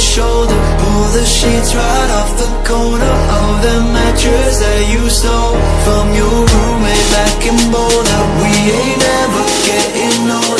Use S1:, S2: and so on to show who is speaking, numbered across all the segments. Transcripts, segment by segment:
S1: shoulder. Pull the sheets right off the corner of the mattress that you stole from your roommate back in Boulder. We ain't ever getting older.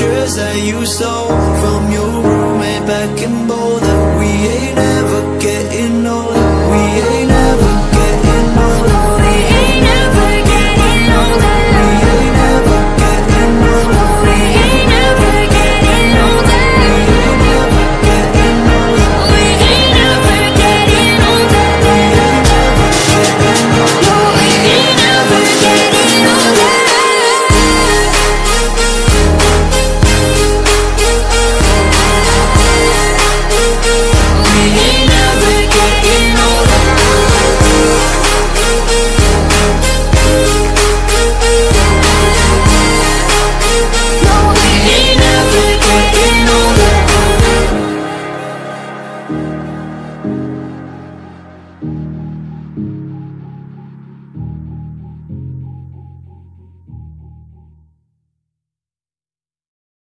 S1: pictures that you stole from your roommate back in Boulder